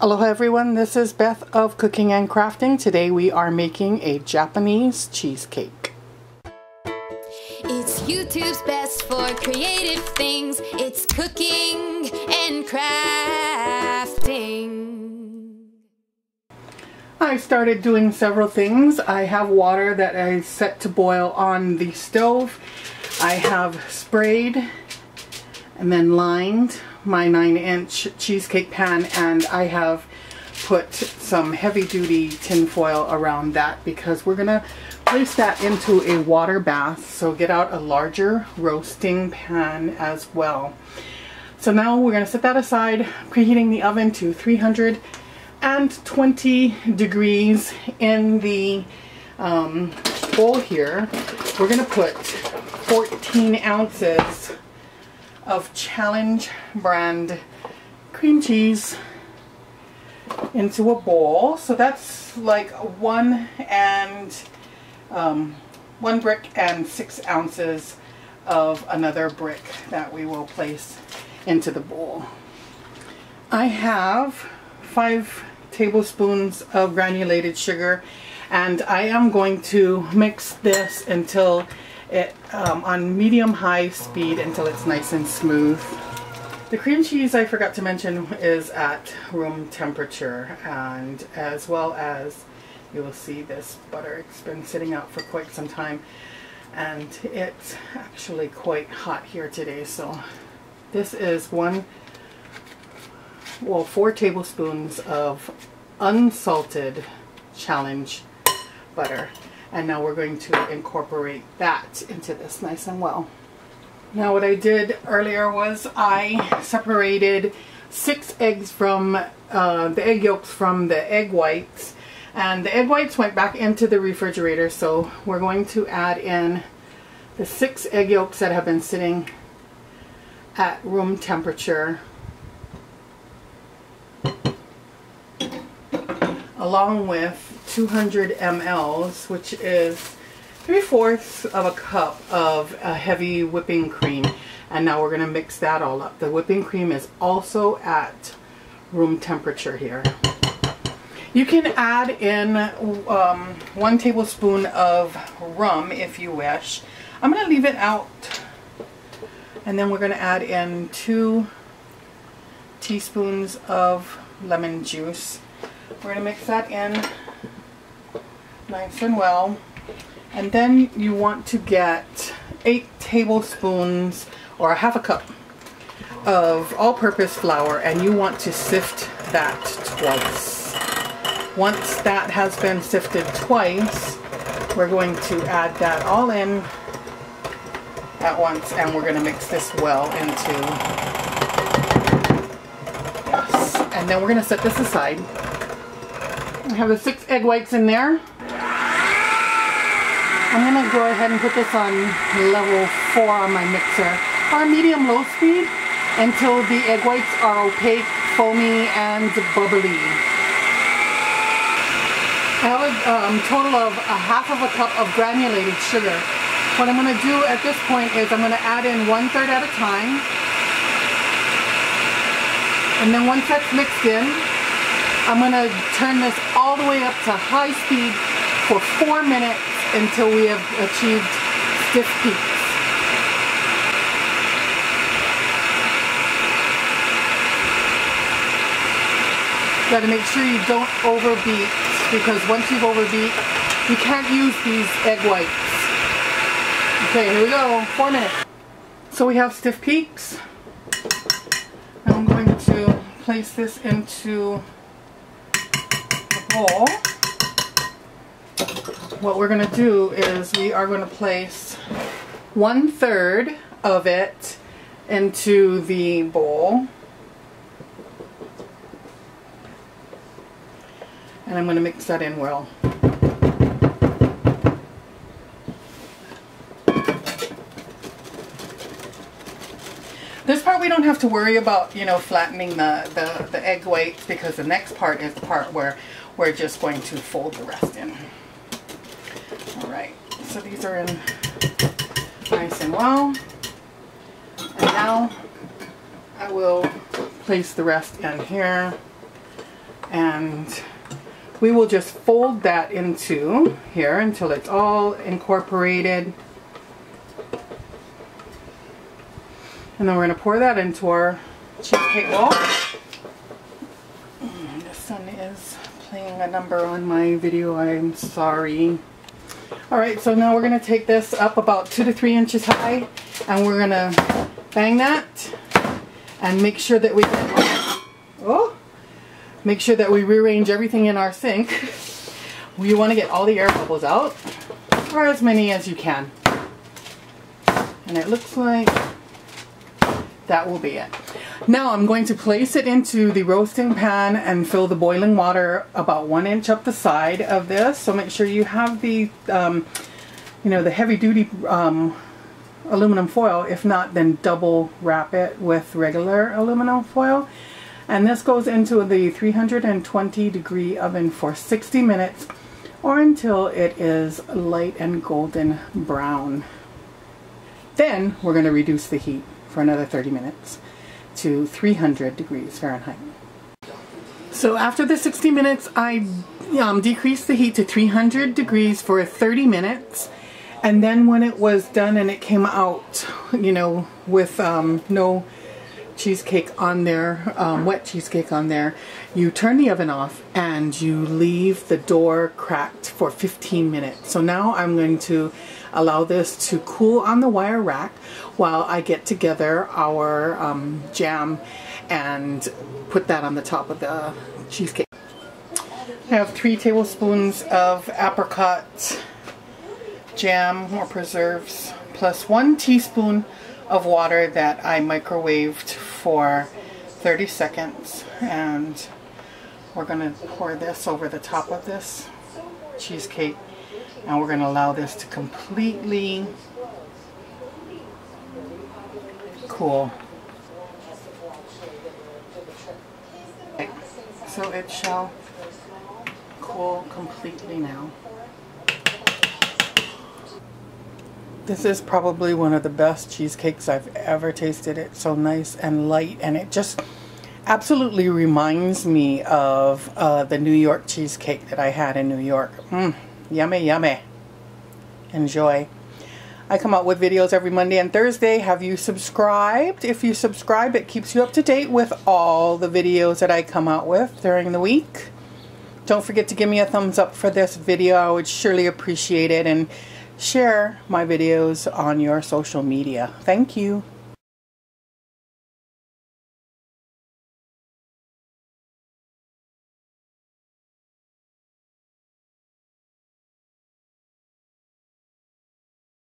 Aloha everyone, this is Beth of Cooking and Crafting. Today we are making a Japanese cheesecake. It's YouTube's best for creative things. It's cooking and crafting. I started doing several things. I have water that I set to boil on the stove. I have sprayed and then lined my 9 inch cheesecake pan and I have put some heavy duty tin foil around that because we're gonna place that into a water bath so get out a larger roasting pan as well. So now we're gonna set that aside, preheating the oven to 320 degrees in the um, bowl here. We're gonna put 14 ounces of Challenge brand cream cheese into a bowl. So that's like one and um, one brick and six ounces of another brick that we will place into the bowl. I have five tablespoons of granulated sugar and I am going to mix this until it um, on medium-high speed until it's nice and smooth. The cream cheese I forgot to mention is at room temperature and as well as you will see this butter. It's been sitting out for quite some time and it's actually quite hot here today so this is one well four tablespoons of unsalted challenge butter and now we're going to incorporate that into this nice and well. Now what I did earlier was I separated six eggs from uh, the egg yolks from the egg whites and the egg whites went back into the refrigerator so we're going to add in the six egg yolks that have been sitting at room temperature along with 200 mLs, which is three-fourths of a cup of a heavy whipping cream. And now we're going to mix that all up. The whipping cream is also at room temperature here. You can add in um, one tablespoon of rum if you wish. I'm going to leave it out and then we're going to add in two teaspoons of lemon juice. We're going to mix that in nice and well. And then you want to get eight tablespoons or a half a cup of all-purpose flour and you want to sift that twice. Once that has been sifted twice, we're going to add that all in at once and we're going to mix this well into yes and then we're going to set this aside I have the six egg whites in there I'm going to go ahead and put this on level 4 on my mixer on medium-low speed until the egg whites are opaque, foamy, and bubbly. I have a um, total of a half of a cup of granulated sugar. What I'm going to do at this point is I'm going to add in one third at a time. And then once that's mixed in, I'm going to turn this all the way up to high speed for four minutes until we have achieved stiff peaks. Got to make sure you don't overbeat because once you've overbeat, you can't use these egg whites. Okay, here we go, four minutes. So we have stiff peaks. I'm going to place this into bowl what we're going to do is we are going to place one third of it into the bowl. And I'm going to mix that in well. This part we don't have to worry about, you know, flattening the, the, the egg whites because the next part is the part where we're just going to fold the rest in. Alright, so these are in nice and well. And now I will place the rest in here. And we will just fold that into here until it's all incorporated. And then we're going to pour that into our cheesecake bowl. Mm, the sun is playing a number on my video. I'm sorry. Alright, so now we're going to take this up about two to three inches high and we're going to bang that and make sure that we oh, make sure that we rearrange everything in our sink. We want to get all the air bubbles out or as many as you can. And it looks like that will be it. Now I'm going to place it into the roasting pan and fill the boiling water about one inch up the side of this. So make sure you have the, um, you know, the heavy duty um, aluminum foil. If not, then double wrap it with regular aluminum foil. And this goes into the 320 degree oven for 60 minutes or until it is light and golden brown. Then we're going to reduce the heat for another 30 minutes to 300 degrees Fahrenheit. So after the 60 minutes, I um, decreased the heat to 300 degrees for 30 minutes. And then when it was done and it came out, you know, with um, no cheesecake on there, um, wet cheesecake on there, you turn the oven off and you leave the door cracked for 15 minutes. So now I'm going to allow this to cool on the wire rack while I get together our um, jam and put that on the top of the cheesecake. I have three tablespoons of apricot jam or preserves plus one teaspoon of water that I microwaved for 30 seconds and we're going to pour this over the top of this cheesecake and we're going to allow this to completely cool. So it shall cool completely now. This is probably one of the best cheesecakes I've ever tasted. It's so nice and light and it just absolutely reminds me of uh, the New York cheesecake that I had in New York. Mm. Yummy, yummy. Enjoy. I come out with videos every Monday and Thursday. Have you subscribed? If you subscribe, it keeps you up to date with all the videos that I come out with during the week. Don't forget to give me a thumbs up for this video. I would surely appreciate it. And share my videos on your social media. Thank you.